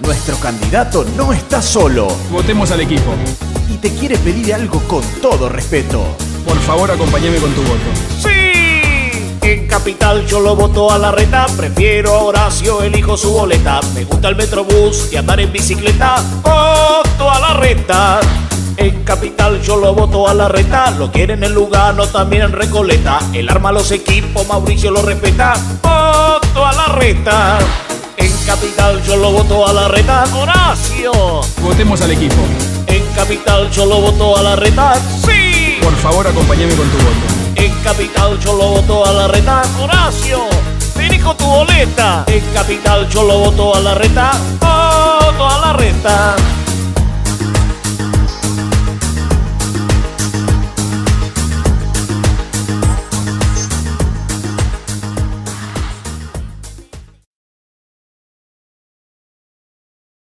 Nuestro candidato no está solo Votemos al equipo. y te quiere pedir algo con todo respeto. Por favor, acompáñame con tu voto. ¡Sí! En Capital yo lo voto a la reta, prefiero a Horacio, elijo su boleta. Me gusta el metrobús y andar en bicicleta, voto a la reta. En Capital yo lo voto a la reta, lo quieren en Lugano, también en Recoleta. El arma los equipos, Mauricio lo respeta, voto a la reta. En Capital yo lo voto a la reta, Horacio. Votemos al equipo. En Capital yo lo voto a la reta, sí. Por favor, acompáñame con tu voto. En Capital yo lo voto a la reta, Horacio. Dirijo tu boleta. En Capital yo lo voto a la reta, voto a la reta.